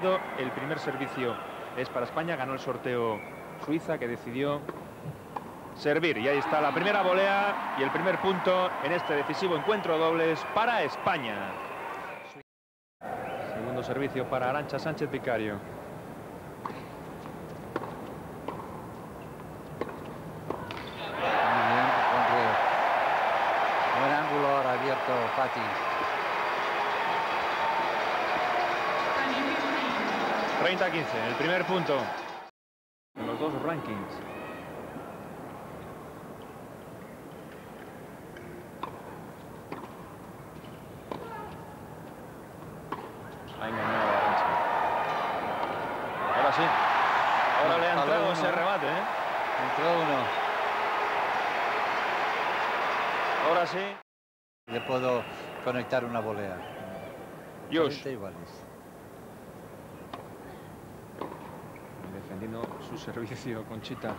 El primer servicio es para España, ganó el sorteo Suiza que decidió servir. Y ahí está la primera volea y el primer punto en este decisivo encuentro dobles para España. Segundo servicio para Arancha Sánchez Vicario. Buen ángulo ahora abierto Fati. 30-15, el primer punto. En los dos rankings. Ha engañado a. Ahora sí. Ahora le ha entrado uno, ese remate, ¿eh? Entró uno. Ahora sí. Le puedo conectar una volea. 40 iguales. Su servicio, Conchita.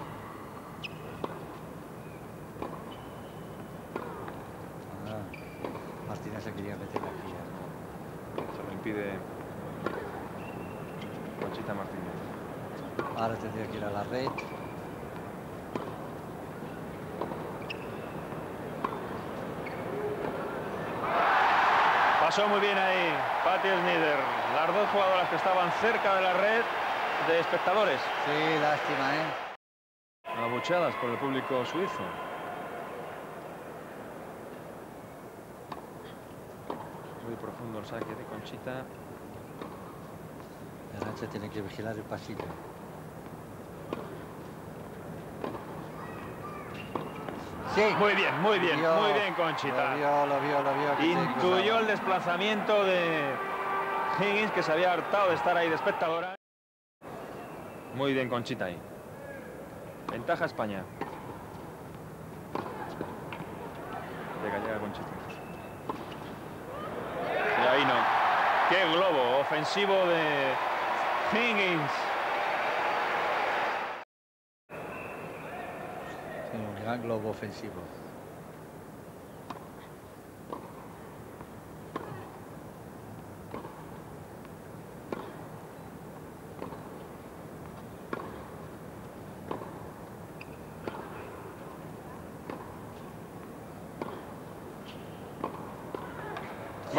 Ah, Martínez se quería meter aquí. ya. Se lo impide Conchita Martínez. Ahora tendría que ir a la red. Pasó muy bien ahí Patti Snider. Las dos jugadoras que estaban cerca de la red de espectadores. Sí, lástima, ¿eh? Abucheadas por el público suizo. Muy profundo el saque de Conchita. Arancha tiene que vigilar el pasillo. Sí. Muy bien, muy bien, Vio, muy bien Conchita. Lo vio, lo vio, lo vio. Intuyó el desplazamiento de Higgins, que se había hartado de estar ahí de espectadora. Muy bien Conchita ahí. Ventaja España. De gallega Conchita. Y ahí no. ¡Qué globo! Ofensivo de Higgins. Un gran globo ofensivo.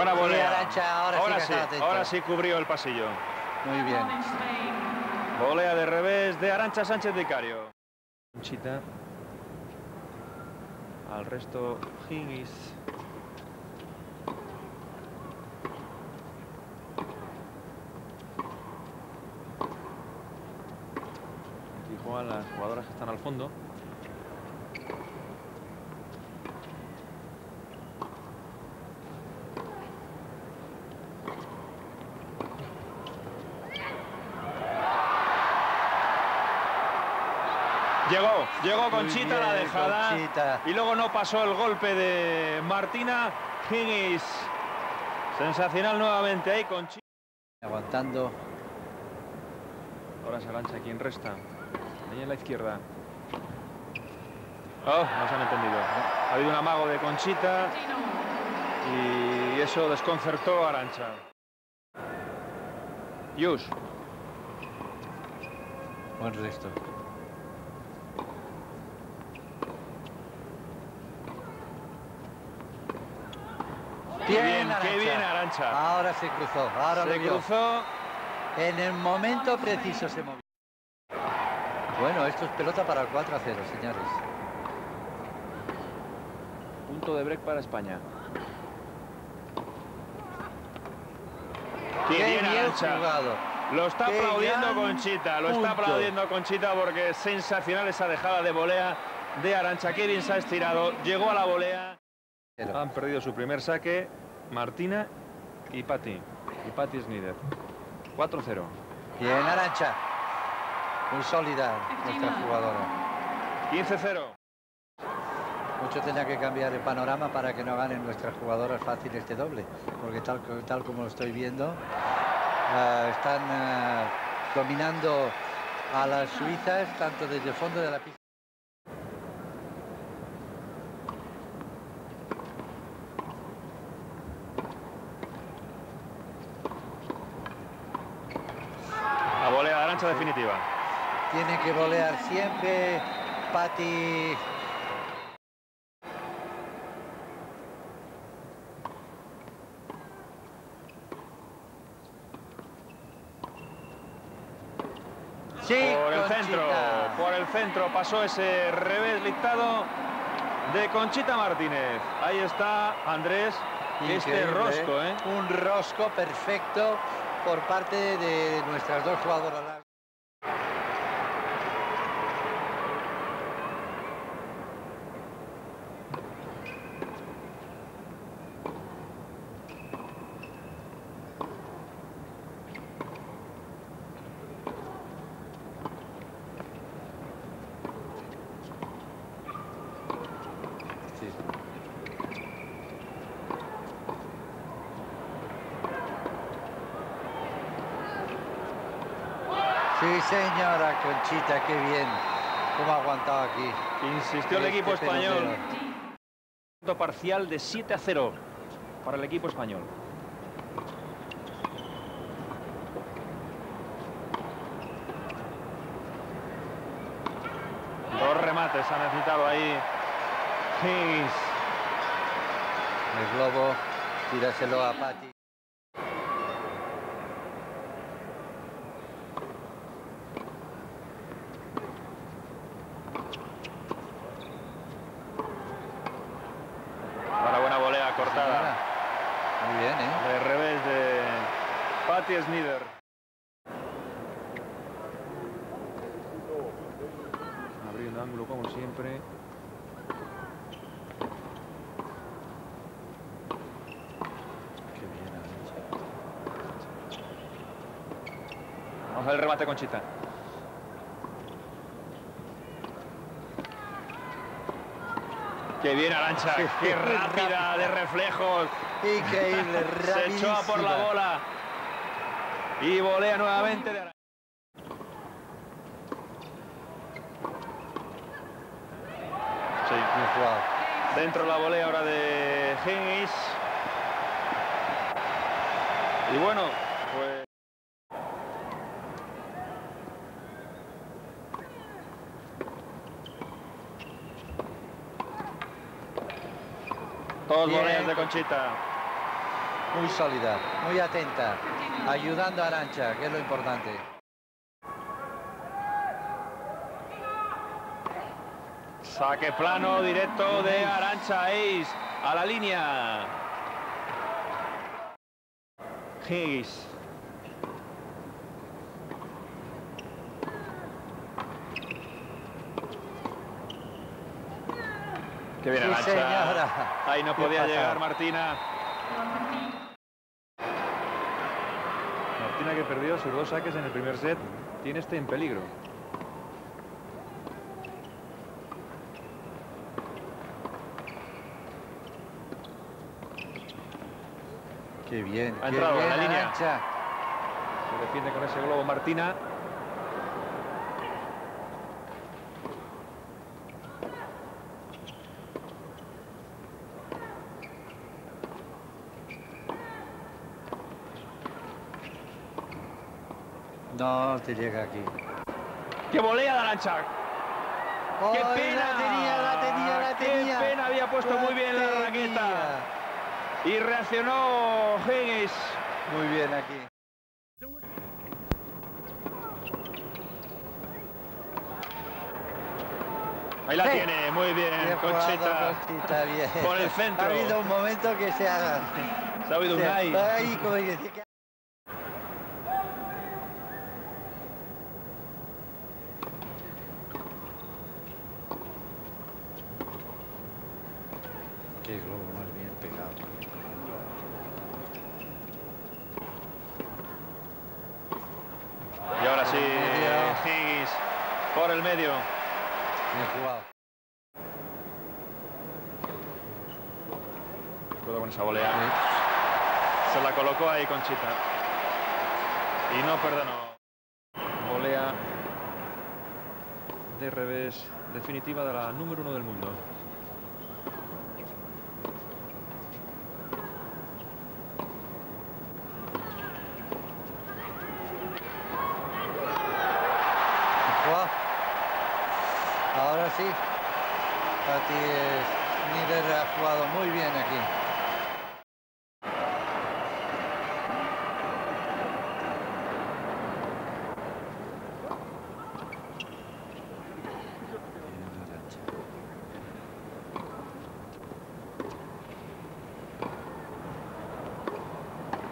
Buena volea. Arantxa, ahora sí ahora sí cubrió el pasillo. Muy bien. Volea de revés de Arancha Sánchez Vicario. Conchita. Al resto Higgins. Dijo a las jugadoras que están al fondo. Llegó, Conchita la dejada. Conchita. Y luego no pasó el golpe de Martina Higgins. Sensacional nuevamente ahí Conchita. Aguantando. Ahora se lancha quien resta. Ahí en la izquierda. Oh, no se han entendido. Ha habido un amago de Conchita y eso desconcertó a Arancha. Yush. Buen resto. Qué bien, qué Arantxa. bien Arancha. Ahora se cruzó. Ahora Se cruzó. En el momento preciso se movió. Bueno, esto es pelota para el 4 a 0, señores. Punto de break para España. Qué, Qué bien, bien jugado. Lo está Qué aplaudiendo Conchita, lo está aplaudiendo Conchita porque es sensacional esa dejada de volea de Arancha. Qué bien se ha estirado, llegó a la volea. Pero, Han perdido su primer saque Martina y Patti. Y Patti Snider. 4-0. Bien, Arancha. Muy sólida nuestra jugadora. 15-0. Mucho tenía que cambiar el panorama para que no ganen nuestras jugadoras fácil este doble. Porque tal, tal como lo estoy viendo, ah, están ah, dominando a las suizas tanto desde el fondo de la pista. Definitiva. Tiene que volear siempre. Pati Sí, por el centro, por el centro pasó ese revés dictado de Conchita Martínez. Ahí está Andrés, este Increíble, rosco, ¿eh? Un rosco perfecto por parte de nuestras dos jugadoras. Señora Conchita, qué bien. ¿Cómo ha aguantado aquí? Insistió el Este equipo español. pelotero. Parcial de 7 a 0 para el equipo español. Dos remates ha necesitado ahí. Higgins. El globo, tíraselo a Pati. Para buena volea cortada. Señora. Muy bien, ¿eh? De revés de Patty Snider. Abriendo ángulo como siempre. Qué. Vamos a ver el remate Conchita. Qué bien Arancha, qué muy rápida de reflejos. Increíble, Se echó a por la bola. Y volea nuevamente de. Sí, Bien jugado. Dentro la volea ahora de Hengis. Y bueno, pues... Todos voleas de Conchita. Muy sólida, muy atenta. Ayudando a Arancha, que es lo importante. Saque plano directo de Arancha Ace a la línea. Higgs. Qué bien Sí, Arancha. señora. Ahí no podía llegar Martina. Martina que perdió sus dos saques en el primer set. Tiene este en peligro. Qué bien, Ha qué entrado en la línea. Se defiende con ese globo Martina. No te llega aquí. ¡Qué volea de Arancha! ¡Qué ¡Ay, pena! La tenía, la tenía, la ¡Qué tenía. pena! Había puesto muy bien la raqueta. Y reaccionó Hengis. Muy bien aquí. Ahí la Sí. tiene, muy bien, Bien jugado, Conchita. Conchita, bien. Por el centro. Ha habido un momento que se ha... Se ha oído un. Ay, con esa volea. Se la colocó ahí Conchita. Y no perdonó. Volea de revés definitiva de la número uno del mundo. Ahora sí, Tati Niver ha jugado muy bien aquí.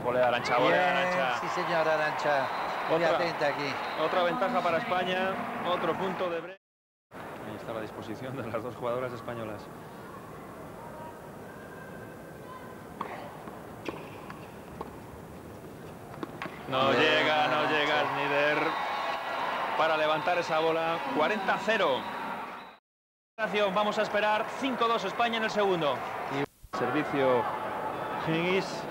Volea Arancha, volea Arancha. Sí, señor Arancha. Muy Otra. atenta aquí. Otra ventaja para España, otro punto de break. Ahí está la disposición de las dos jugadoras españolas. No Bien, llega, no Arancha. llega Snider para levantar esa bola. 40-0. Vamos a esperar 5-2 España en el segundo. Servicio Hingis.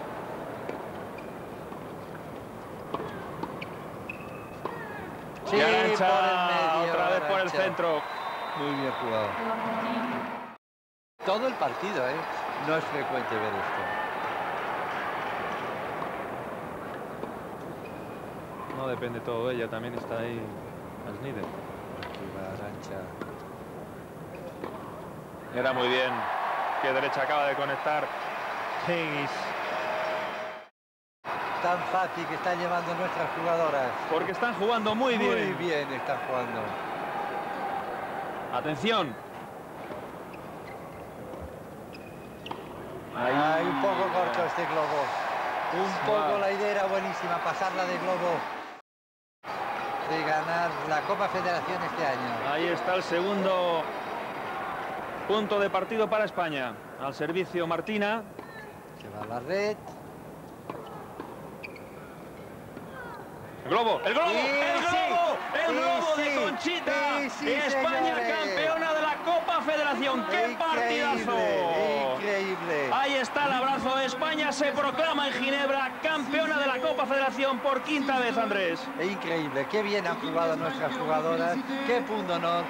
Sí, Y el medio, otra vez por el centro. Muy bien jugado. Todo el partido, ¿eh? No es frecuente ver esto. No depende todo de ella, también está ahí va Arantxa. Era muy bien. Que derecha acaba de conectar. Hingis. Tan fácil que están llevando nuestras jugadoras. Porque están jugando muy bien. Muy bien están jugando. Atención. Hay un poco corto este globo. Un poco la idea era buenísima, pasarla de globo. De ganar la Copa Federación este año. Ahí está el segundo punto de partido para España. Al servicio Martina. Se va a la red. El globo, el globo, Sí, el globo, el sí, globo de Conchita. España señores. campeona de la Copa Federación. ¡Qué partidazo! Increíble, increíble. Ahí está el abrazo. España se proclama en Ginebra campeona de la Copa Federación por quinta vez, Andrés. Increíble, qué bien han jugado nuestras jugadoras, qué punto honor.